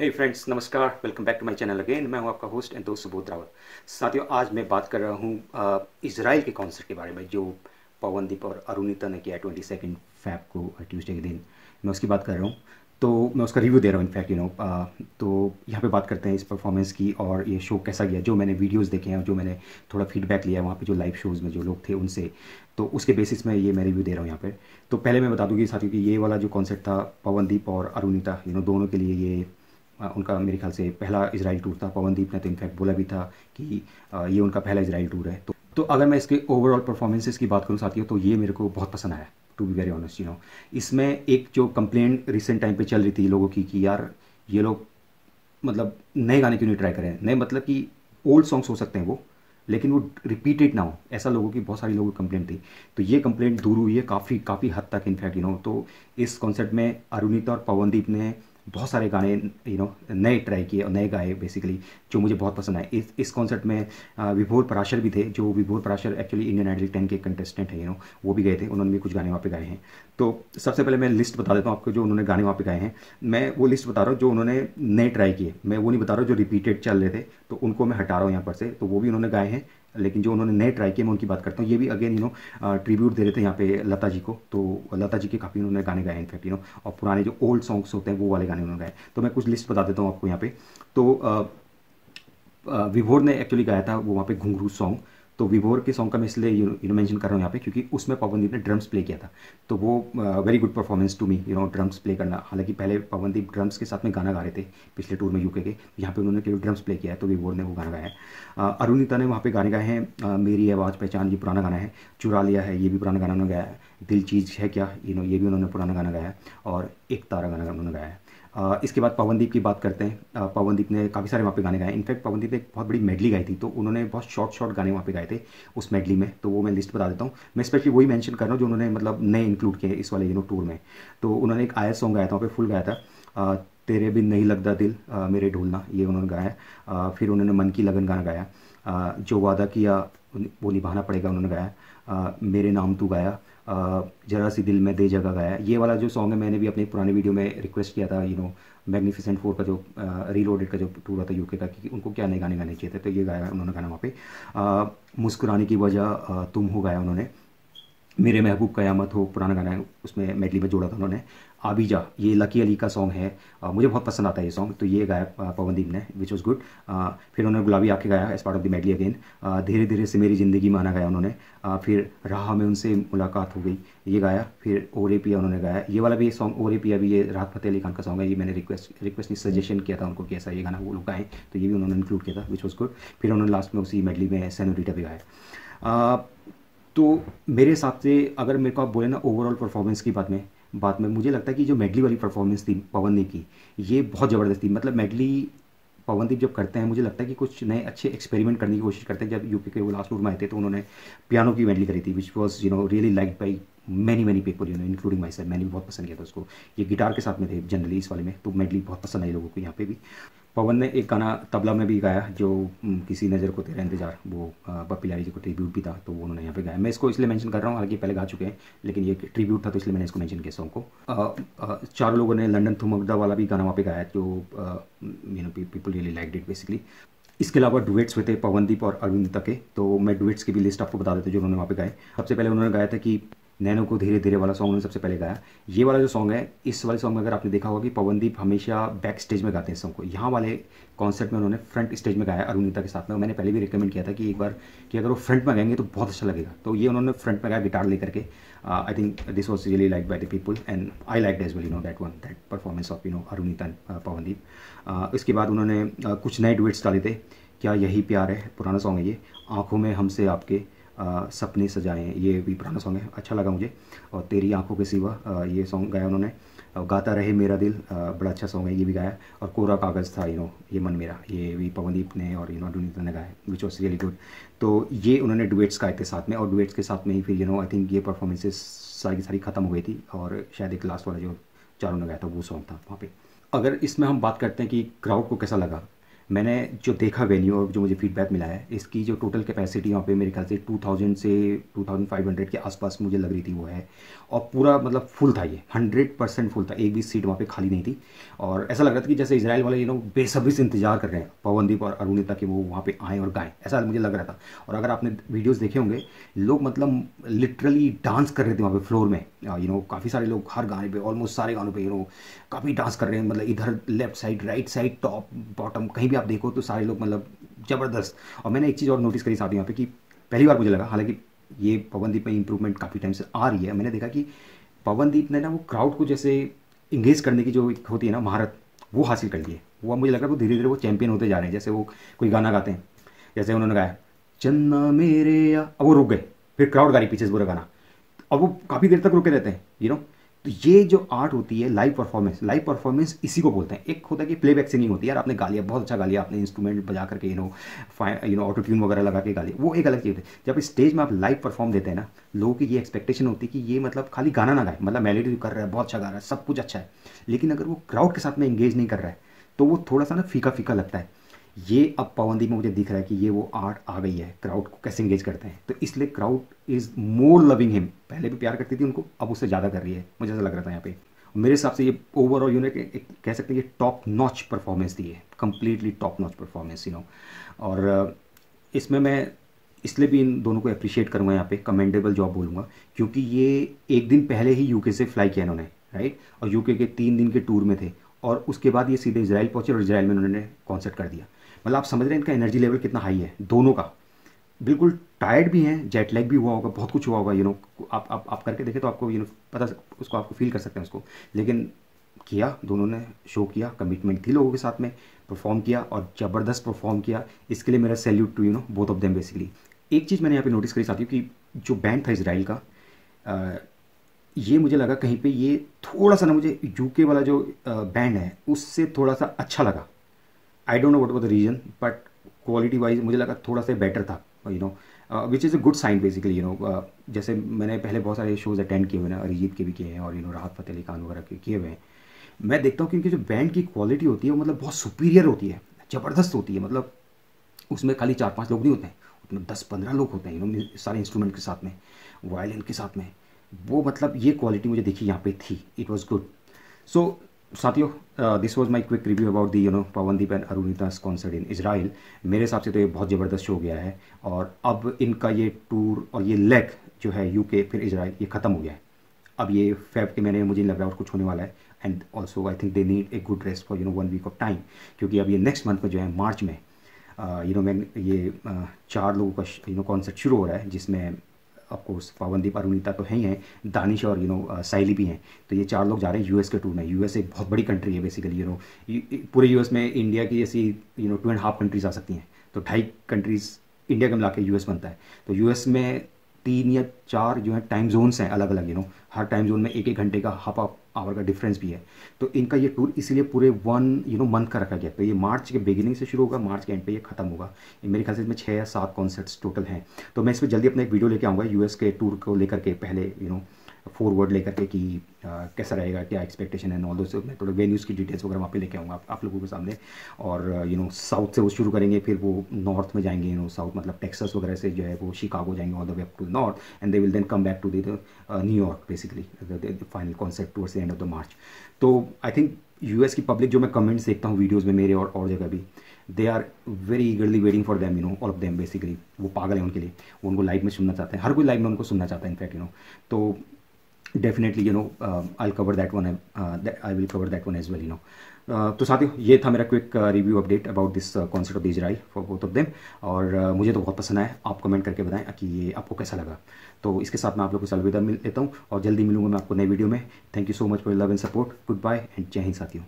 हे friends नमस्कार। Welcome back to my channel again मैं हूँ आपका होस्ट एंड दोस्त सुबोध रावत साथियों, आज मैं बात कर रहा हूँ इसराइल के कॉन्सर्ट के बारे में, जो पवनदीप और अरुणिता ने किया ट्वेंटी सेकेंड फैब को ट्यूसडे के दिन। मैं उसकी बात कर रहा हूँ। तो मैं उसका रिव्यू दे रहा हूँ इनफैक्ट यू नो तो यहाँ पे बात करते हैं इस परफॉर्मेंस की और ये शो कैसा गया, जो मैंने वीडियोस देखे हैं जो मैंने थोड़ा फीडबैक लिया वहाँ पे जो लाइव शोज़ में जो लोग थे उनसे। तो उसके बेसिस में ये मैं रिव्यू दे रहा हूँ यहाँ पे। तो पहले मैं बता दूँ कि साथियों कि ये वाला जो कॉन्सर्ट था पवनदीप और अरुणिता यू नो दोनों के लिए ये उनका मेरे ख्याल से पहला इसराइल टूर था, पवनदीप ने तो इनफैक्ट बोला भी था कि ये उनका पहला इसराइल टूर है। तो तो अगर मैं इसके ओवरऑल परफॉर्मेंसेस की बात करूँ साथियों तो ये मेरे को बहुत पसंद आया to be very honest you know इसमें एक जो कंप्लेंट रिसेंट टाइम पे चल रही थी लोगों की कि यार, ये लोग मतलब नए गाने क्यों नहीं ट्राई करें? नए मतलब कि ओल्ड सॉन्ग्स हो सकते हैं वो, लेकिन वो रिपीटेड ना हो। ऐसा लोगों की बहुत सारी लोगों की कंप्लेंट थी। तो ये कंप्लेंट दूर हुई है काफ़ी काफ़ी हद तक इनफैक्ट यू नो तो इस कॉन्सर्ट में अरुणिता और पवनदीप ने बहुत सारे गाने यू नो नए ट्राई किए और नए गाए बेसिकली जो मुझे बहुत पसंद आए। इस इस कॉन्सर्ट में विभोर पराशर भी थे, जो Vibhor Parashar actually Indian Idol ten के कंटेस्टेंट हैं यू नो वो भी गए थे, उन्होंने भी कुछ गाने वहाँ पे गाए हैं। तो सबसे पहले मैं लिस्ट बता देता हूँ आपको जो उन्होंने गाने वहाँ पे गाए हैं। मैं वो लिस्ट बता रहा हूँ जो उन्होंने नए ट्राई किए। मैं वो नहीं बता रहा हूँ जो रिपीटेड चल रहे थे तो उनको मैं हटा रहा हूँ यहाँ पर से तो वो भी उन्होंने गाए हैं। लेकिन जो उन्होंने नए ट्राई किए, मैं उनकी बात करता हूँ। ये भी अगेन यू नो ट्रिब्यूट दे रहे थे यहाँ पे लता जी को। तो लता जी के काफ़ी उन्होंने गाने गाए इनफैक्ट यू नो और पुराने जो ओल्ड सॉन्ग्स होते हैं, वो वाले गाने उन्होंने गाए। तो मैं कुछ लिस्ट बता देता हूँ आपको यहाँ पे। तो विभोर ने एक्चुअली गाया था वो वहाँ पे घुंघरू सॉन्ग तो विभोर के सॉन्ग का मैं इसलिए यू नो मेंशन कर रहा हूँ यहाँ पे, क्योंकि उसमें पवनदीप ने ड्रम्स प्ले किया था। तो वो very good performance to me you know drums play करना। हालाँकि पहले पवनदीप ड्रम्स के साथ में गाना गा रहे थे, पिछले टूर में यूके के। यहाँ पे उन्होंने केवल ड्रम्स प्ले किया है तो विभोर ने वो गाना गाया है। अरुणिता ने वहाँ पे गाने गाए हैं मेरी आवाज़ पहचान, ये पुराना गाना है। चुरा लिया है, ये भी पुराना गाना उन्होंने गाया है। दिल चीज़ है क्या? यू नो ये भी उन्होंने पुराना गाना गाया है। और एक तारा गाना उन्होंने गाया है। इसके बाद पवनदीप की बात करते हैं। पवनदीप ने काफ़ी सारे वहाँ पे गाने गाए। इनफैक्ट पवनदीप ने एक बहुत बड़ी मेडली गाई थी तो उन्होंने बहुत शॉर्ट शॉर्ट गाने वहाँ पे गाए थे उस मेडली में। तो वो मैं लिस्ट बता देता हूँ। मैं स्पेशली वही मेंशन कर रहा हूँ जो उन्होंने मतलब नए इंक्लूड किए इस वाले यू नो टूर में। तो उन्होंने एक आयर सॉन्ग गाया था, वहाँ पर फुल गाया था। तेरे भी नहीं लगता दिल आ, मेरे ढूलना ये उन्होंने गाया आ, फिर उन्होंने मन की लगन गाना गाया। आ, जो वादा किया वो निभाना पड़ेगा उन्होंने गाया। आ, मेरे नाम तू गाया। जरा सी दिल में दे जगह गाया। ये वाला जो सॉन्ग है मैंने भी अपने पुराने वीडियो में रिक्वेस्ट किया था यू नो मैग्निफिसेंट फोर का जो रीलोडेड का जो टूर था यूके का कि उनको क्या नए गाने गाने चाहिए थे तो ये गाया उन्होंने गाना वहाँ पे। मुस्कुराने की वजह तुम हो गाया उन्होंने। मेरे महबूब कयामत हो पुराना गाना है उसमें मेडली में जोड़ा था उन्होंने। आबिजा ये लकी अली का सॉन्ग है। आ, मुझे बहुत पसंद आता है ये सॉन्ग तो ये गाया पवनदीप ने विच वॉज़ गुड फिर उन्होंने गुलाबी आके गाया as part of the medley again धीरे धीरे से मेरी ज़िंदगी माना गया उन्होंने। आ, फिर राह में उनसे मुलाकात हो गई ये गाया। फिर ओरे पिया उन्होंने गाया। ये वाला भी सॉन्ग ओरे पिया भी ये राहत फतेह अली खान का सॉन्ग है ये मैंने रिक्वेस्ट रिक्वेस्ट सजेशन किया था उनको कि ऐसा ये गाना वो लोग गाएँ तो ये भी उन्होंने इंक्लूड किया था विच वॉज़ गुड फिर उन्होंने लास्ट में उसी मेडली में सैनोरीटा भी गाया। तो मेरे हिसाब से अगर मेरे को आप बोले ना ओवरऑल परफॉर्मेंस की बात में बात में, मुझे लगता है कि जो मेडली वाली परफॉर्मेंस थी, पवन ने की, ये बहुत ज़बरदस्त थी। मतलब मेडली पवनदीप जब करते हैं, मुझे लगता है कि कुछ नए अच्छे एक्सपेरिमेंट करने की कोशिश करते हैं। जब यूपी के वो लास्ट टूर में आए थे तो उन्होंने पियानो की मेडली करी थी which was you know really like by many many people you know including myself मैंने भी बहुत पसंद किया था उसको। ये गिटार के साथ में थे जनरली इस वाले में तो मेडली बहुत पसंद आई लोगों को यहाँ पे भी। पवन ने एक गाना तबला में भी गाया, जो किसी नज़र को तेरा इंतज़ार, वो पप्पी लारी जी को ट्रिब्यूट भी था तो वो उन्होंने यहाँ पे गाया। मैं इसको इसलिए मेंशन कर रहा हूँ, हालाँकि पहले गा चुके हैं, लेकिन ये ट्रिब्यूट था तो इसलिए मैंने इसको मेंशन किया सॉन्ग को। चारों लोगों ने लंडन थुमकदा वाला भी गाना वहाँ पे गाया, जो you know people really like it basically इसके अलावा डुएट्स हुए थे पवनदीप और अरविंद के तो मैं डुएट्स की भी लिस्ट आपको बता देते जो उन्होंने वहाँ पे गाए। सबसे पहले उन्होंने गाया था कि नैनो को धीरे धीरे वाला सॉन्ग उन्होंने सबसे पहले गाया। ये वाला जो सॉन्ग है, इस वाले सॉन्ग में अगर आपने देखा होगा कि पवनदीप हमेशा बैक स्टेज में गाते हैं सॉन्ग को। यहाँ वाले कॉन्सर्ट में उन्होंने फ्रंट स्टेज में गाया अरुणिता के साथ में। मैंने पहले भी रिकमेंड किया था कि एक बार कि अगर वो फ्रंट में गाएँगे तो बहुत अच्छा लगेगा। तो ये उन्होंने फ्रंट में गाया गिटार लेकर के। I think this was really like by the people and I like as well you know that one that performance of you know Arunita Pawandeep. इसके बाद उन्होंने कुछ नए डुएट्स डाले थे। क्या यही प्यार है? पुराना सॉन्ग है ये। आँखों में हमसे आपके सपने सजाए ये भी पुराना सॉन्ग है। अच्छा लगा मुझे। और तेरी आँखों के सिवा ये सॉन्ग गाया उन्होंने। और गाता रहे मेरा दिल बड़ा अच्छा सॉन्ग है, ये भी गाया। और कोरा कागज़ था यू नो ये मन मेरा। ये भी पवनदीप ने और यू नो डुनीता ने गाया विच वॉज़ रियली गुड तो ये उन्होंने डुएट्स गाए थे साथ में। और डुएट्स के साथ में ही फिर यू नो आई थिंक ये परफॉर्मेंसेस सारी की सारी ख़त्म हो गई थी। और शायद एक लास्ट वाला जो चारों ने गाया था, वो सॉन्ग था वहाँ पर अगर इसमें हम बात करते हैं कि क्राउड को कैसा लगा मैंने जो देखा वेन्यू और जो मुझे फीडबैक मिला है, इसकी जो टोटल कैपेसिटी वहाँ पे मेरे ख्याल से 2000 से 2500 के आसपास मुझे लग रही थी वो है। और पूरा मतलब फुल था ये 100 परसेंट फुल था, एक भी सीट वहाँ पे खाली नहीं थी। और ऐसा लग रहा था कि जैसे इसराइल वाले यू नो बेसब्री से इंतज़ार कर रहे हैं, पवनदीप और अरुणिता कि वो वहाँ पर आएँ और गाएँ, ऐसा मुझे लग रहा था। और अगर आपने वीडियोज़ देखे होंगे, लोग मतलब लिटरली डांस कर रहे थे वहाँ पर फ्लोर में। यू नो काफ़ी सारे लोग हर गाने पर ऑलमोस्ट सारे गानों पर यू नो काफ़ी डांस कर रहे हैं मतलब इधर left side right side top bottom कहीं भी आप देखो तो सारे लोग मतलब ज़बरदस्त। और मैंने एक चीज़ और नोटिस करी साथ यहाँ पे कि पहली बार मुझे लगा, हालाँकि ये पवनदीप में इंप्रूवमेंट काफ़ी टाइम से आ रही है। मैंने देखा कि पवनदीप ने ना वो क्राउड को जैसे इंगेज करने की जो होती है ना, महारत, वो हासिल कर ली है। वो मुझे लगा वो धीरे धीरे वो चैंपियन होते जा रहे हैं, जैसे वो कोई गाना गाते हैं। जैसे उन्होंने गाया, चन्ना मेरे अब वो रुक गए, फिर क्राउड गा रही पीछे से पूरा गाना। अब वो काफ़ी देर तक रुके रहते हैं यू नो तो ये जो आर्ट होती है लाइव परफॉर्मेंस लाइव परफॉर्मेंस इसी को बोलते हैं। एक होता है कि प्लेबैक सिंगिंग होती है। यार, आपने गा लिया, बहुत अच्छा गा लिया, आपने इंस्ट्रूमेंट बजा करके you know you know auto tune वगैरह लगा के गा लिया। वो एक अलग चीज़ है। जब स्टेज में आप लाइव परफॉर्म देते हैं ना, लोगों की ये एक्सपेक्टेशन होती है कि ये मतलब खाली गाना ना गाए। मतलब मेलेडी कर रहा है, बहुत अच्छा गा रहा है, सब कुछ अच्छा है। लेकिन अगर वो क्राउड के साथ में इंगेज नहीं कर रहा है तो वो थोड़ा सा ना फीका फीका लगता है। ये अब पाबंदी में मुझे दिख रहा है कि ये वो आर्ट आ गई है क्राउड को कैसे इंगेज करते हैं? तो इसलिए crowd is more loving him पहले भी प्यार करती थी उनको, अब उससे ज़्यादा कर रही है। मुझे ऐसा लग रहा था यहाँ पे। मेरे हिसाब से ये ओवरऑल यूनिट एक कह सकते हैं ये टॉप नॉच परफॉर्मेंस दी है completely top notch performance you know और इसमें मैं इसलिए भी इन दोनों को अप्रिशिएट करूँगा यहाँ पे। कमेंडेबल जॉब बोलूँगा, क्योंकि ये एक दिन पहले ही यूके से फ्लाई किया इन्होंने राइट और यूके के तीन दिन के टूर में थे। और उसके बाद ये सीधे इसराइल पहुँचे और इसराइल में उन्होंने कॉन्सर्ट कर दिया। मतलब आप समझ रहे हैं इनका एनर्जी लेवल कितना हाई है दोनों का। बिल्कुल टायर्ड भी हैं जेट लैग भी हुआ होगा बहुत कुछ हुआ होगा यू नो आप आप आप करके देखें तो आपको यू नो पता उसको आपको फील कर सकते हैं उसको। लेकिन किया दोनों ने शो किया कमिटमेंट थी लोगों के साथ में परफॉर्म किया और ज़बरदस्त परफॉर्म किया। इसके लिए मेरा salute to you know both of them basically एक चीज़ मैंने यहाँ पे नोटिस करी साथी कि जो बैंड था इसराइल का आ, ये मुझे लगा कहीं पे ये थोड़ा सा ना मुझे यूके वाला जो बैंड है उससे थोड़ा सा अच्छा लगा। I don't know what was the reason but quality wise मुझे लगा थोड़ा सा बेटर था you know which is a good sign basically you know जैसे मैंने पहले बहुत सारे शोज़ अटेंड किए हुए हैं, अरिजीत के भी किए हैं, और यू नो राहत फ़तेह अली खान वगैरह के किए हुए हैं। मैं देखता हूँ क्योंकि जो बैंड की क्वालिटी होती है, वो मतलब बहुत सुपीरियर होती है, ज़बरदस्त होती है मतलब उसमें खाली चार पाँच लोग नहीं होते हैं उसमें दस पंद्रह लोग होते हैं यू सारे इंस्ट्रूमेंट के साथ में वायलिन के साथ में। वो मतलब ये क्वालिटी मुझे देखी यहाँ पे थी इट वॉज़ गुड सो साथियों this was my quick review about the you know Pawandeep and Arunita's concert in Israel मेरे हिसाब से तो ये बहुत ज़बरदस्त शो गया है और अब इनका ये टूर और ये लेग जो है यूके फिर इसराइल ये ख़त्म हो गया है। अब ये फेब के महीने में मुझे नहीं लग रहा है और कुछ होने वाला है। And also I think they need a good rest for you know one week of time क्योंकि अब ये नेक्स्ट मंथ में जो है मार्च में यू नो मैं ये चार लोगों का यू नो कॉन्सर्ट शुरू हो रहा है, जिसमें ऑफकोर्स पवनदीप अरुणिता तो है ही हैं, दानिश और यू नो साइली भी हैं। तो ये चार लोग जा रहे हैं यूएस के टूर में। यूएस एक बहुत बड़ी कंट्री है बेसिकली यू नो पूरे यूएस में इंडिया की ऐसी you know two and half countries आ सकती हैं। तो ढाई कंट्रीज़ इंडिया के मिला के यूएस बनता है। तो यूएस में तीन या चार जो है टाइम जोन्स हैं अलग अलग यू नो हर टाइम जोन में एक एक घंटे का हाफ़ हाफ़ आवर का डिफरेंस भी है। तो इनका ये टूर इसीलिए पूरे वन यू नो मंथ का रखा गया। तो ये मार्च के बिगिनिंग से शुरू होगा, मार्च के एंड पे ये खत्म होगा। मेरे ख्याल से इसमें छः या सात कॉन्सर्ट्स टोटल हैं। तो मैं इस पर जल्दी अपना एक वीडियो लेके आऊँगा यूएस के टूर को लेकर के पहले यू नो फॉरवर्ड लेकर के कि कैसा रहेगा क्या एक्सपेक्टेशन है ऑल मैं थोड़े वेन्यूज़ की डिटेल्स वगैरह वहाँ पे लेके आऊँगा आप, लोगों के सामने। और यू नो साउथ से वो शुरू करेंगे फिर वो नॉर्थ में जाएँगे यू नो साउथ मतलब टेक्सास वगैरह से जो है वो शिकागो जाएँगे all the way up to north and they will then come back to the New York basically final concept towards the end of the March तो आई थिंक यूएस की public जो मैं कमेंट्स देखता हूँ videos में मेरे और और जगह भी they are very eagerly waiting for them you know all of them basically वो पागल है उनके लिए उनको लाइव में सुनना चाहते हैं हर कोई लाइव में उनको सुनना चाहता है इनफैक्ट यू नो तो definitely you know I cover that one I will cover that one as well you know तो साथियों ये था मेरा quick review update about this concert of the Israel for both of them और uh, मुझे तो बहुत पसंद आया आप कमेंट करके बताएँ कि ये आपको कैसा लगा। तो इसके साथ मैं आप लोगों को अलविदा मिल लेता हूँ और जल्दी मिलूँगा मैं आपको नई वीडियो में। Thank you so much for love and support goodbye and जय हिंद साथियों।